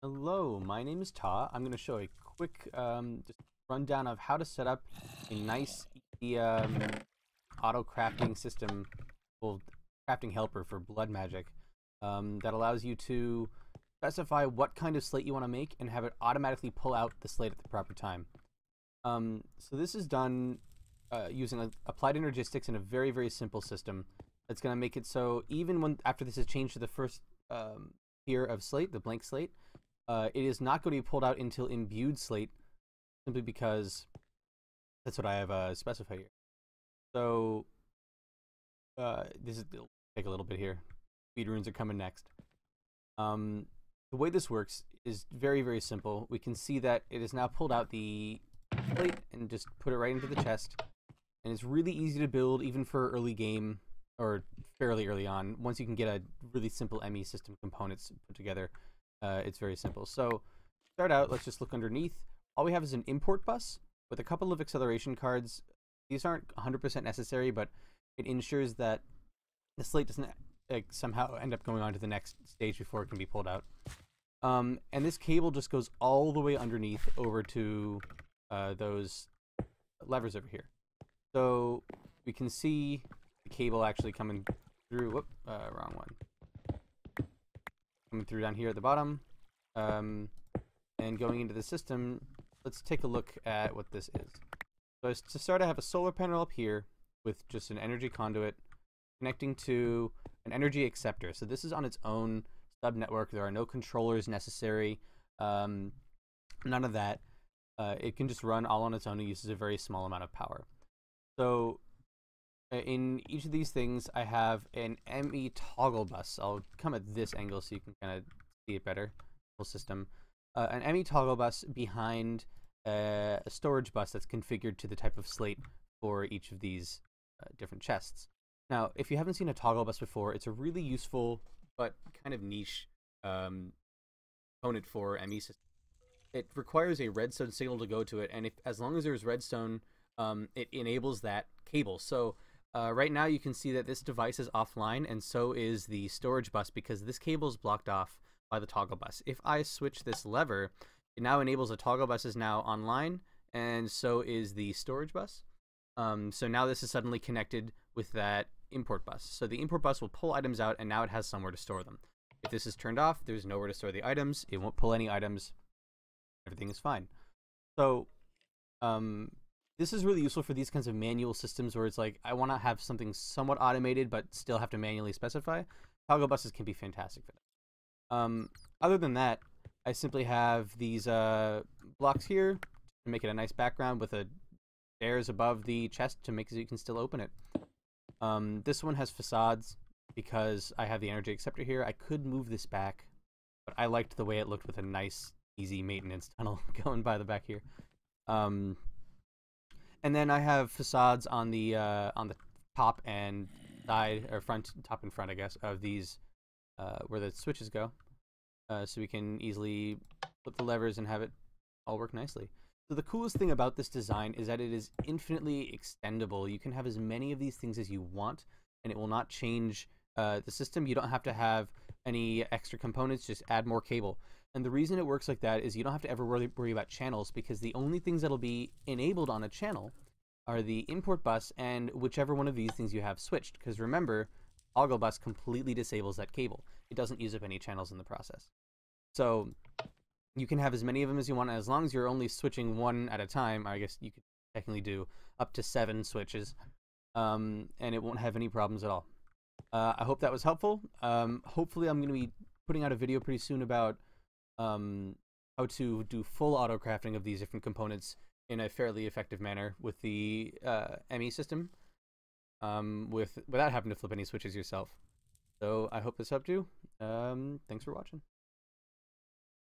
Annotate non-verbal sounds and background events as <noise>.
Hello, my name is Taw. I'm going to show a quick um, rundown of how to set up a nice um, auto crafting system, well, crafting helper for blood magic um, that allows you to specify what kind of slate you want to make and have it automatically pull out the slate at the proper time. Um, so this is done uh, using a, applied energistics in a very very simple system. That's going to make it so even when after this is changed to the first um, tier of slate, the blank slate, uh, it is not going to be pulled out until imbued slate, simply because that's what I have uh, specified here. So uh, this is take a little bit here. Speed runes are coming next. Um, the way this works is very very simple. We can see that it has now pulled out the plate and just put it right into the chest, and it's really easy to build even for early game or fairly early on. Once you can get a really simple ME system components put together uh, it's very simple. So start out, let's just look underneath. All we have is an import bus with a couple of acceleration cards. These aren't 100% necessary, but it ensures that the slate doesn't like, somehow end up going on to the next stage before it can be pulled out. Um, and this cable just goes all the way underneath over to uh, those levers over here. So we can see the cable actually coming through. Whoop, uh, wrong one coming through down here at the bottom. Um, and going into the system, let's take a look at what this is. So to start, I have a solar panel up here with just an energy conduit connecting to an energy acceptor. So this is on its own subnetwork. There are no controllers necessary. Um, none of that. Uh, it can just run all on its own. It uses a very small amount of power. So in each of these things, I have an ME toggle bus. I'll come at this angle so you can kind of see it better. Whole system. Uh, an ME toggle bus behind uh, a storage bus that's configured to the type of slate for each of these uh, different chests. Now, if you haven't seen a toggle bus before, it's a really useful but kind of niche um, component for ME system. It requires a redstone signal to go to it, and if as long as there's redstone, um, it enables that cable. So uh, right now you can see that this device is offline and so is the storage bus because this cable is blocked off by the toggle bus. If I switch this lever, it now enables the toggle bus is now online and so is the storage bus. Um, so now this is suddenly connected with that import bus. So the import bus will pull items out and now it has somewhere to store them. If this is turned off, there's nowhere to store the items. It won't pull any items. Everything is fine. So um, this is really useful for these kinds of manual systems where it's like I want to have something somewhat automated but still have to manually specify. Toggle buses can be fantastic for that. Um, other than that, I simply have these uh, blocks here to make it a nice background with a stairs above the chest to make so you can still open it. Um, this one has facades because I have the energy acceptor here. I could move this back, but I liked the way it looked with a nice, easy maintenance tunnel <laughs> going by the back here. Um, and then I have facades on the uh, on the top and side or front, top and front, I guess, of these uh, where the switches go, uh, so we can easily flip the levers and have it all work nicely. So the coolest thing about this design is that it is infinitely extendable. You can have as many of these things as you want, and it will not change uh, the system. You don't have to have any extra components, just add more cable. And the reason it works like that is you don't have to ever worry, worry about channels because the only things that'll be enabled on a channel are the import bus and whichever one of these things you have switched. Because remember, toggle bus completely disables that cable. It doesn't use up any channels in the process. So you can have as many of them as you want as long as you're only switching one at a time. I guess you could technically do up to seven switches, um, and it won't have any problems at all. Uh, I hope that was helpful. Um, hopefully, I'm going to be putting out a video pretty soon about um, how to do full auto crafting of these different components in a fairly effective manner with the uh, ME system, um, with without having to flip any switches yourself. So I hope this helped you. Um, thanks for watching.